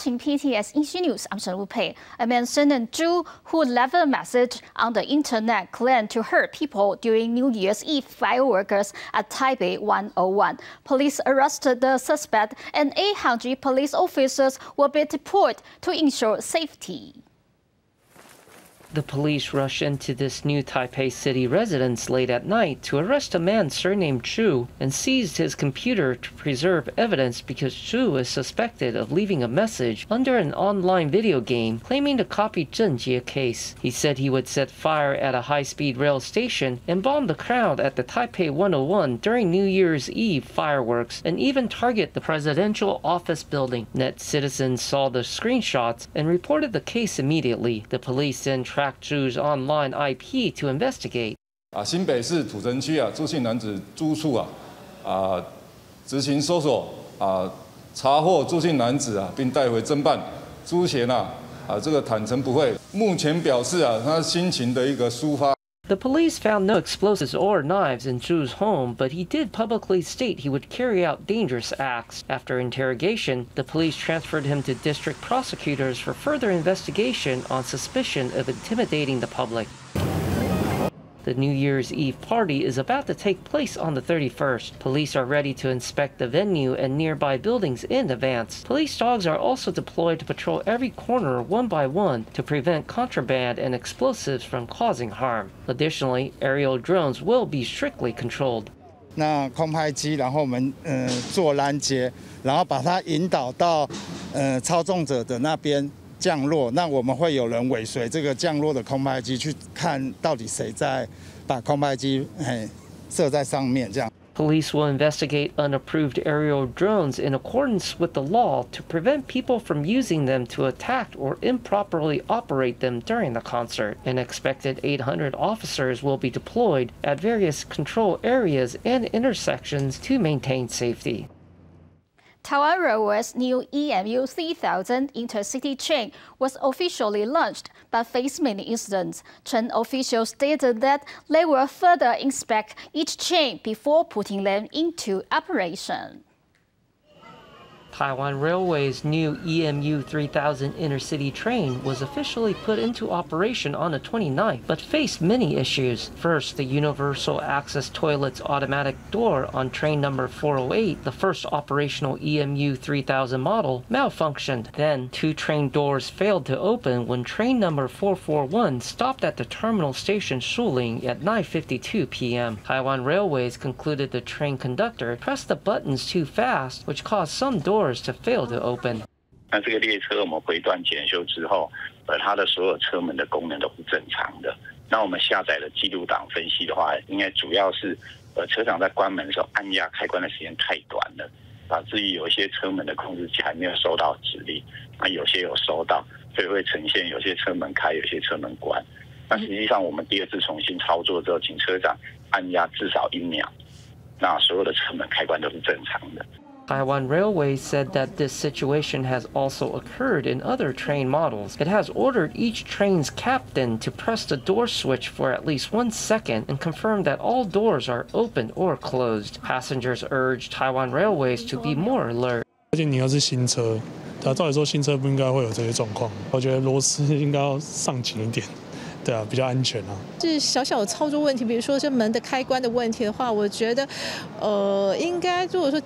watching PTS English News. I'm Shen Pei. A man named Zhu who left a message on the internet claimed to hurt people during New Year's Eve fireworks at Taipei 101. Police arrested the suspect and 800 police officers will be deployed to ensure safety. The police rushed into this new Taipei city residence late at night to arrest a man surnamed Zhu and seized his computer to preserve evidence because Zhu is suspected of leaving a message under an online video game claiming to copy Zheng Jie case. He said he would set fire at a high-speed rail station and bomb the crowd at the Taipei 101 during New Year's Eve fireworks and even target the presidential office building. Net citizens saw the screenshots and reported the case immediately. The police then tracked Zhu's online IP to investigate. 啊，新北市土城区啊，朱姓男子租处啊，啊，执行搜索啊，查获朱姓男子啊，并带回侦办。朱贤啊，啊，这个坦诚不讳，目前表示啊，他心情的一个抒发。 The police found no explosives or knives in Zhu's home, but he did publicly state he would carry out dangerous acts. After interrogation, the police transferred him to district prosecutors for further investigation on suspicion of intimidating the public. The New Year's Eve party is about to take place on the 31st. Police are ready to inspect the venue and nearby buildings in advance. Police dogs are also deployed to patrol every corner one by one to prevent contraband and explosives from causing harm. Additionally, aerial drones will be strictly controlled. 那空拍机，然后我们呃做拦截，然后把它引导到呃操纵者的那边 降落，那我们会有人尾随这个降落的空拍机去看到底谁在把空拍机哎射在上面这样。Police will investigate unapproved aerial drones in accordance with the law to prevent people from using them to attack or improperly operate them during the concert. An expected 800 officers will be deployed at various control areas and intersections to maintain safety. Taiwan Railways' new EMU 3000 intercity train was officially launched, but faced many incidents. Train officials stated that they will further inspect each train before putting them into operation. Taiwan Railway's new EMU 3000 intercity train was officially put into operation on the 29th, but faced many issues. First, the Universal Access Toilet's automatic door on train number 408, the first operational EMU 3000 model, malfunctioned. Then, two train doors failed to open when train number 441 stopped at the terminal station Shulin at 9.52 p.m. Taiwan Railways concluded the train conductor pressed the buttons too fast, which caused some doors doors to fail to open. 那这个列车我们回断检修之后，呃，它的所有车门的功能都不正常的。那我们下载的记录档分析的话，应该主要是，呃，车长在关门的时候按压开关的时间太短了，导致于有一些车门的控制器还没有收到指令，那有些有收到，所以会呈现有些车门开，有些车门关。那实际上我们第二次重新操作之后，请车长按压至少一秒，那所有的车门开关都是正常的。Taiwan Railways said that this situation has also occurred in other train models. It has ordered each train's captain to press the door switch for at least one second and confirm that all doors are open or closed. Passengers urged Taiwan Railways to be more alert. 而且你又是新车，它照理说新车不应该会有这些状况。我觉得螺丝应该要上紧一点。对啊，比较安全啊。是小小的操作问题，比如说是门的开关的问题的话，我觉得，呃，应该如果说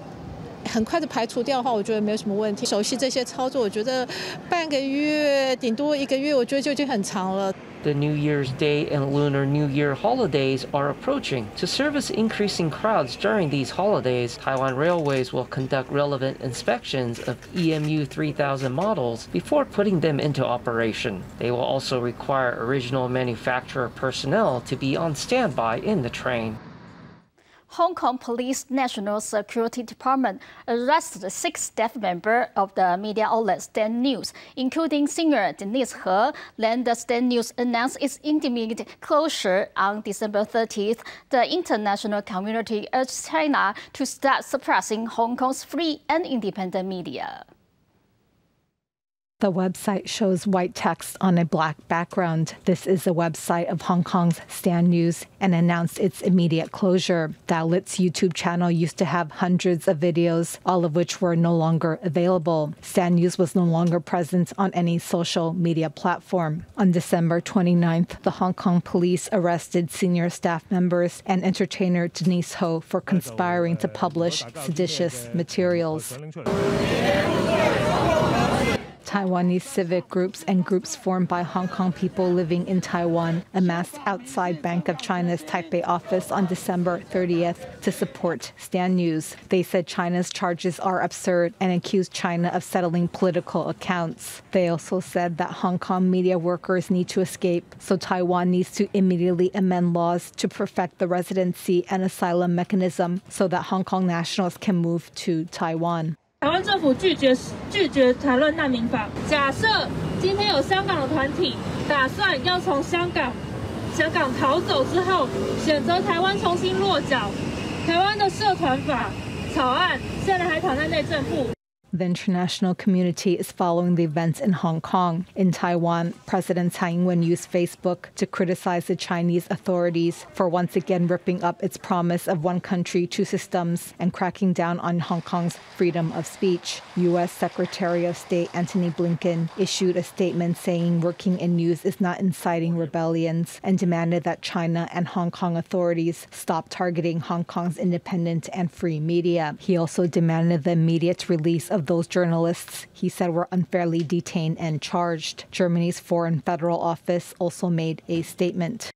很快的排除掉的话，我觉得没有什么问题。熟悉这些操作，我觉得半个月顶多一个月，我觉得就已经很长了。The New Year's Day and Lunar New Year holidays are approaching. To service increasing crowds during these holidays, Taiwan Railways will conduct relevant inspections of EMU 3000 models before putting them into operation. They will also require original manufacturer personnel to be on standby in the train. Hong Kong Police National Security Department arrested six staff members of the media outlet Stand News, including singer Denise Ho. Then the Stand News announced its immediate closure on December 30th. The international community urged China to start suppressing Hong Kong's free and independent media. The website shows white text on a black background. This is the website of Hong Kong's Stand News and announced its immediate closure. Outlet's YouTube channel used to have hundreds of videos, all of which were no longer available. Stand News was no longer present on any social media platform. On December 29th, the Hong Kong police arrested senior staff members and entertainer Denise Ho for conspiring to publish seditious materials. Taiwanese civic groups and groups formed by Hong Kong people living in Taiwan amassed outside Bank of China's Taipei office on December 30th to support Stand News. They said China's charges are absurd and accused China of settling political accounts. They also said that Hong Kong media workers need to escape, so Taiwan needs to immediately amend laws to perfect the residency and asylum mechanism so that Hong Kong nationals can move to Taiwan. 台湾政府拒绝拒绝谈论难民法。假设今天有香港的团体打算要从香港香港逃走之后，选择台湾重新落脚，台湾的社团法草案现在还躺在内政部。The international community is following the events in Hong Kong. In Taiwan, President Tsai Ing-wen used Facebook to criticize the Chinese authorities for once again ripping up its promise of one country, two systems and cracking down on Hong Kong's freedom of speech. U.S. Secretary of State Antony Blinken issued a statement saying working in news is not inciting rebellions and demanded that China and Hong Kong authorities stop targeting Hong Kong's independent and free media. He also demanded the immediate release of those journalists he said were unfairly detained and charged. Germany's Foreign Federal Office also made a statement.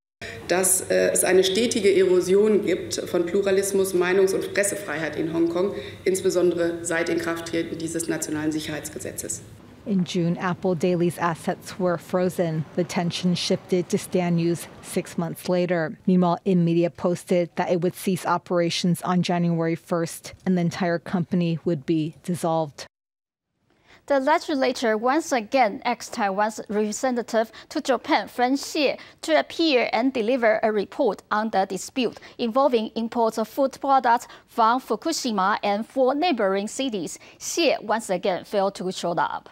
dass äh, es eine stetige Erosion gibt von Pluralismus, Meinungs- und Pressefreiheit in Hongkong, insbesondere seit Inkrafttreten dieses nationalen Sicherheitsgesetzes. In June, Apple Daily's assets were frozen. The tension shifted to Stand News six months later. Meanwhile, Inmedia posted that it would cease operations on January 1st and the entire company would be dissolved. The legislature once again asked Taiwan's representative to Japan, Frank Xie, to appear and deliver a report on the dispute involving imports of food products from Fukushima and four neighboring cities. Xie once again failed to show up.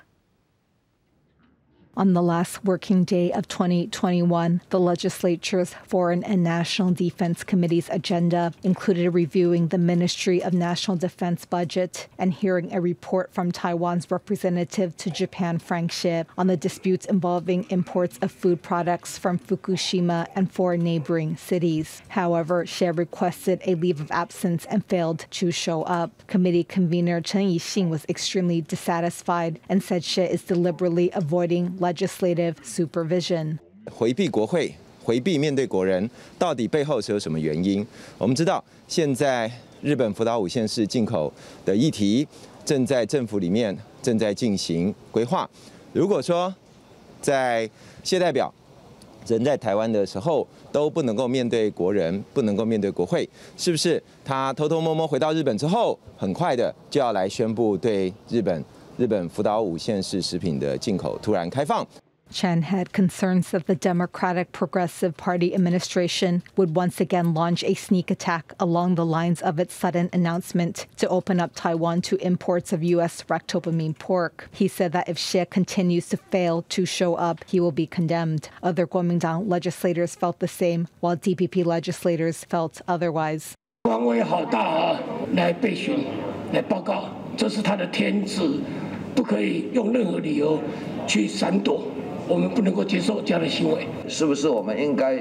On the last working day of 2021, the legislature's Foreign and National Defense Committee's agenda included reviewing the Ministry of National Defense budget and hearing a report from Taiwan's representative to Japan, Frank Xie, on the disputes involving imports of food products from Fukushima and four neighboring cities. However, Xie requested a leave of absence and failed to show up. Committee convener Chen Yixing was extremely dissatisfied and said Xie is deliberately avoiding legislative supervision. 回避国会、回避面对国人，到底背后是有什么原因？我们知道，现在日本福岛五县市进口的议题正在政府里面正在进行规划。如果说在谢代表人在台湾的时候都不能够面对国人，不能够面对国会，是不是他偷偷摸摸回到日本之后，很快的就要来宣布对日本？日本福岛五县市食品的进口突然开放。Chen had concerns that the Democratic Progressive Party administration would once again launch a sneak attack along the lines of its sudden announcement to open up Taiwan to imports of U.S. ractopamine pork. He said that if Xie continues to fail to show up, he will be condemned. Other Kuomintang legislators felt the same, while DPP legislators felt otherwise. 王威好大啊，来备询，来报告，这是他的天职。不可以用任何理由去闪躲，我们不能够接受这样的行为。是不是我们应该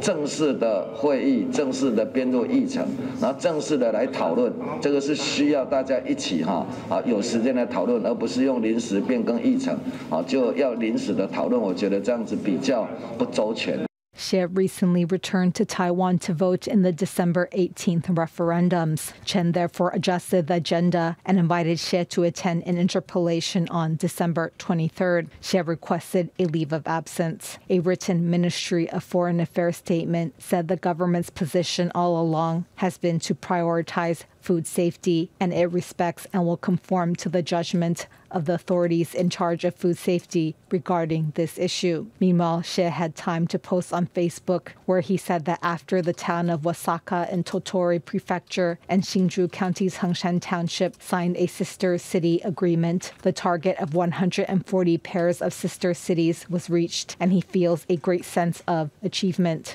正式的会议，正式的编入议程，然后正式的来讨论？这个是需要大家一起哈啊有时间来讨论，而不是用临时变更议程啊就要临时的讨论。我觉得这样子比较不周全。Xie recently returned to Taiwan to vote in the December 18th referendums. Chen therefore adjusted the agenda and invited Xie to attend an interpellation on December 23rd. Xie requested a leave of absence. A written Ministry of Foreign Affairs statement said the government's position all along has been to prioritize food safety, and it respects and will conform to the judgment of the authorities in charge of food safety regarding this issue. Meanwhile, Xie had time to post on Facebook where he said that after the town of Wakasa in Tottori Prefecture and Hsinchu County's Hengshan Township signed a sister city agreement, the target of 140 pairs of sister cities was reached, and he feels a great sense of achievement.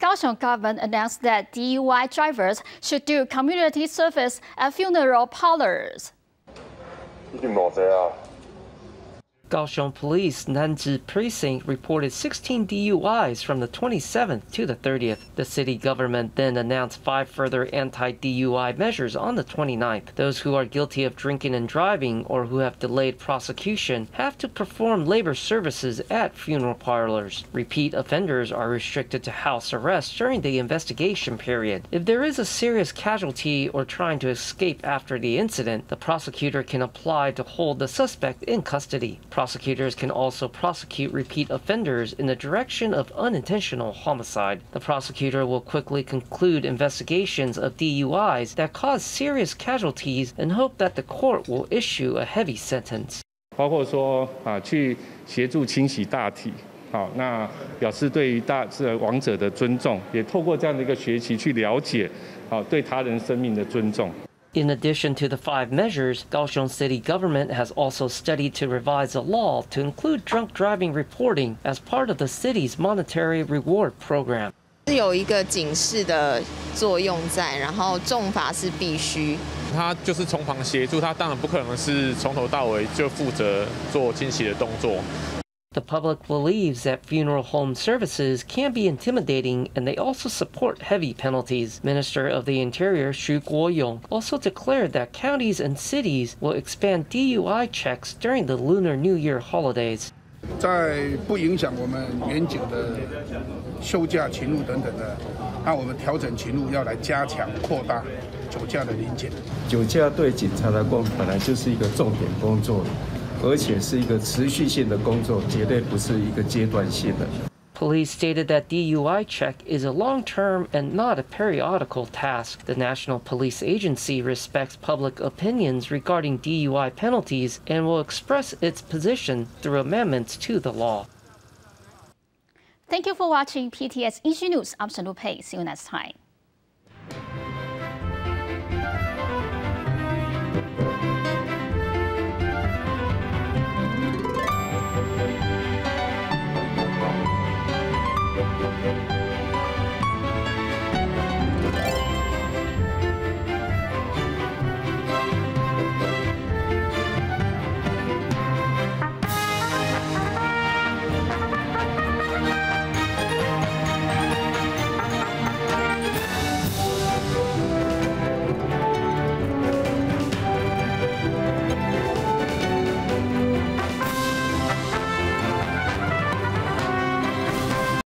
Kaohsiung government announced that DUI drivers should do community service at funeral parlors. Kaohsiung Police Nanji Precinct reported 16 DUIs from the 27th to the 30th. The city government then announced five further anti-DUI measures on the 29th. Those who are guilty of drinking and driving or who have delayed prosecution have to perform labor services at funeral parlors. Repeat offenders are restricted to house arrest during the investigation period. If there is a serious casualty or trying to escape after the incident, the prosecutor can apply to hold the suspect in custody. Prosecutors can also prosecute repeat offenders in the direction of unintentional homicide. The prosecutor will quickly conclude investigations of DUIs that cause serious casualties and hope that the court will issue a heavy sentence. 包括说啊，去协助清洗大体，好，那表示对于大这亡者的尊重，也透过这样的一个学习去了解，好，对他人生命的尊重。 in addition to the five measures, Kaohsiung city government has also studied to revise the law to include drunk driving reporting as part of the city's monetary reward program. 是有一个警示的作用在，然后重罚是必须。他就是从旁协助，他当然不可能是从头到尾就负责做清洗的动作。 the public believes that funeral home services can be intimidating and they also support heavy penalties. Minister of the Interior Xu Guoyong also declared that counties and cities will expand DUI checks during the Lunar New Year holidays. 在不影响我们远景的休假勤务等等的，那我们调整勤务要来加强扩大酒驾的临检。酒驾对警察来讲本来就是一个重点工作。 而且是一个持续性的工作，绝对不是一个阶段性的。Police stated that DUI check is a long term and not a periodical task. The National Police Agency respects public opinions regarding DUI penalties and will express its position through amendments to the law. Thank you for watching PTS English News. I'm Sanu Pei. See you next time.